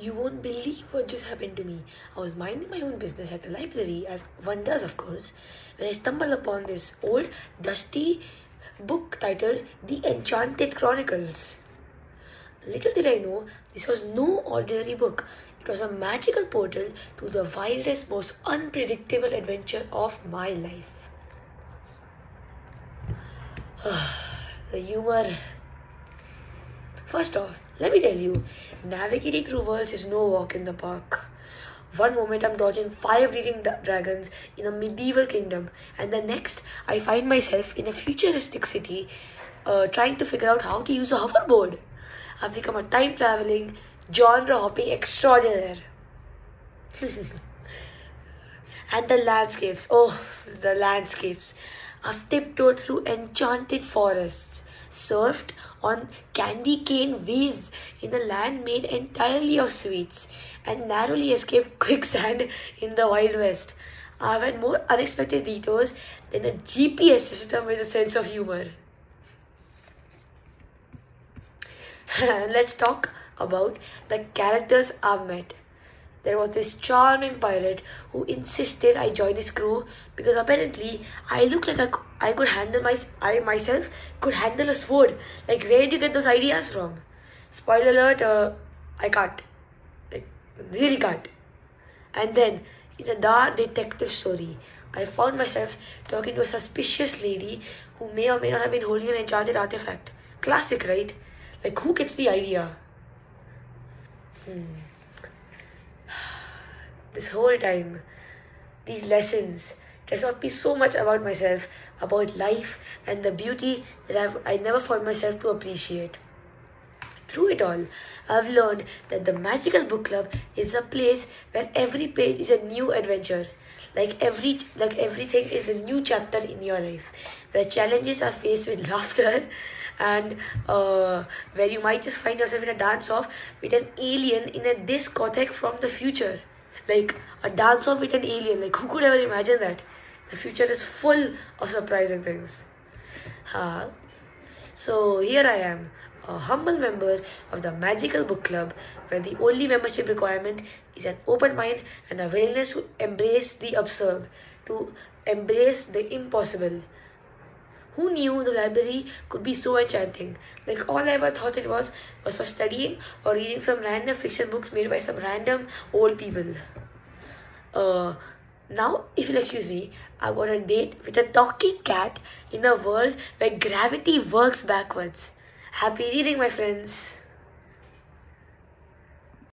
You won't believe what just happened to me. I was minding my own business at the library, as one does, of course, when I stumbled upon this old, dusty book titled The Enchanted Chronicles. Little did I know this was no ordinary book. It was a magical portal to the wildest, most unpredictable adventure of my life. the humor. First off, let me tell you, navigating through worlds is no walk in the park. One moment I'm dodging fire breathing dragons in a medieval kingdom, and the next I find myself in a futuristic city uh, trying to figure out how to use a hoverboard. I've become a time traveling, genre hopping extraordinaire. and the landscapes, oh, the landscapes. I've tiptoed through enchanted forests, surfed on candy cane waves in a land made entirely of sweets, and narrowly escaped quicksand in the Wild West. I've had more unexpected detours than a GPS system with a sense of humor. Let's talk about the characters I've met. There was this charming pirate who insisted I join his crew because apparently I looked like I, I could handle my I myself could handle a sword. Like where did you get those ideas from? Spoiler alert, uh, I can't. Like really can't. And then in a dark detective story, I found myself talking to a suspicious lady who may or may not have been holding an enchanted artifact. Classic, right? Like who gets the idea? Hmm this whole time, these lessons taught me so much about myself, about life, and the beauty that I've, I never found myself to appreciate. Through it all, I've learned that the Magical Book Club is a place where every page is a new adventure. Like every, like everything is a new chapter in your life, where challenges are faced with laughter, and uh, where you might just find yourself in a dance off with an alien in a discotheque from the future like a dance off with an alien. Like who could ever imagine that? The future is full of surprising things. Uh, so here I am, a humble member of the Magical Book Club, where the only membership requirement is an open mind and a willingness to embrace the absurd, to embrace the impossible. Who knew the library could be so enchanting? Like all I ever thought it was was for studying or reading some random fiction books made by some random old people. Uh, now, if you'll excuse me, I want a date with a talking cat in a world where gravity works backwards. Happy reading, my friends.